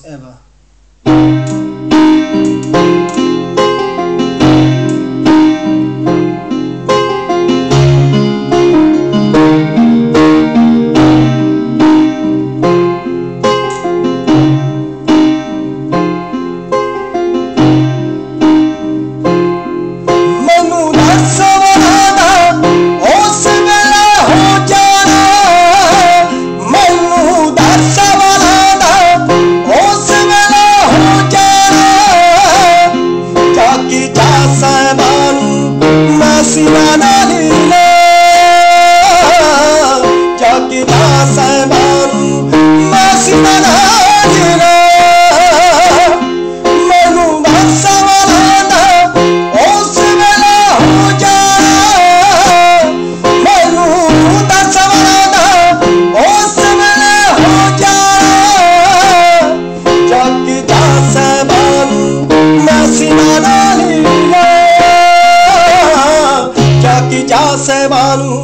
ever. Masimana, Jagi Dasa Baru, Masimana. प्यासे मानू